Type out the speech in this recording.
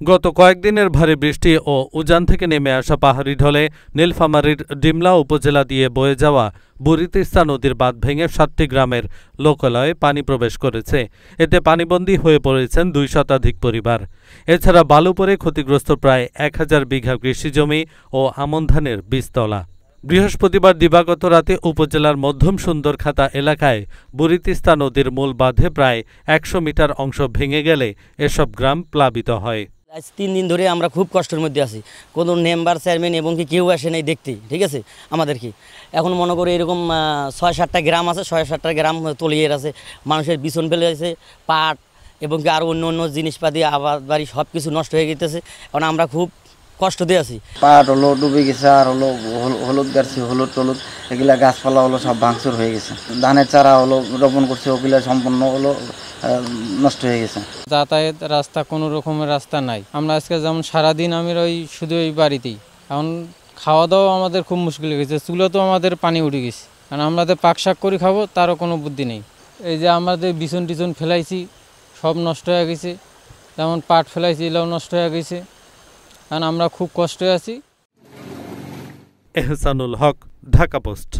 গত কয়েকদিনের ভারী বৃষ্টি ও উজান থেকে নেমে আসা পাহাড়ি ঢলে নীলফামারীর ডিমলা উপজেলা দিয়ে বয়ে যাওয়া বুড়িতিস্তা নদীর বাঁধ ভেঙে সাতটি গ্রামের লোকালয়ে পানি প্রবেশ করেছে। এতে পানিবন্দী হয়ে পড়েছেন দুই শতাধিক পরিবার। এছাড়া বালুপরে ক্ষতিগ্রস্ত প্রায় এক হাজার বিঘা কৃষিজমি ও আমন ধানের বীজতলা। বৃহস্পতিবার দিবাগত রাতে উপজেলার মধ্যম সুন্দরখাতা এলাকায় বুড়িতিস্তা নদীর মূল বাঁধে প্রায় একশো মিটার অংশ ভেঙে গেলে এসব গ্রাম প্লাবিত হয়। আজ তিন দিন ধরে আমরা খুব কষ্টের মধ্যে আছি। কোনো মেম্বার চেয়ারম্যান এবং কি কেউ আসে নাই দেখতে, ঠিক আছে? আমাদেরকে। এখন মনে করি এরকম ছয় সাতটা গ্রাম আছে ছয় সাতটা গ্রাম তলিয়ে আছে, মানুষের বিছন ফেলে আছে, পাট এবং কি আরও অন্য অন্য জিনিসপাতি, আবাদ বাড়ি সব কিছু নষ্ট হয়ে গেতেছে। এখন আমরা খুব কষ্ট দিয়ে আছি। পাট হলো, ডুবে গেছে, আর হলো হল- হলুদ গাছ, হলুদ টলুদ, এগুলা গাছপালা হলো সব ভাঙচুর হয়ে গেছে। ধানের চারা হলো রোপণ করছে, ওগুলা সম্পূর্ণ হলো নষ্ট হয়ে গেছে। যাতায়াত রাস্তা কোনো রকমের রাস্তা নাই। আমরা আজকে যেমন সারাদিন আমি ওই শুধু ওই বাড়িতেই। এখন খাওয়া দাওয়া আমাদের খুব মুশকিল হয়ে গেছে, চুলোতেও আমাদের পানি উঠে গেছে। কারণ আমরা তো পাক শাক করে খাব, তারও কোনো বুদ্ধি নেই। এই যে আমাদের বিছন টিছন ফেলাইছি, সব নষ্ট হয়ে গেছে। যেমন পাট ফেলাইছি এটাও নষ্ট হয়ে গেছে। কারণ আমরা খুব কষ্টে আছি। এহসানুল হক, ঢাকা পোস্ট।